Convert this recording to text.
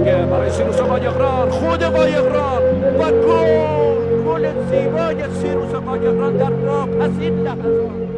دیگه. برای سیروس قایقران خود قایقران و گل گل زیبای سیروس قایقران در ناپسین لحظات